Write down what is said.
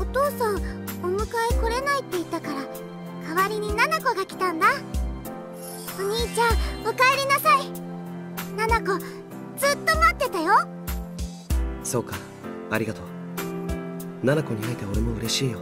お父さんお迎え来れないって言ったから代わりにナナコが来たんだ。お兄ちゃんお帰りなさい。ナナコずっと待ってたよ。そうかありがとう。ナナコに会えて俺も嬉しいよ。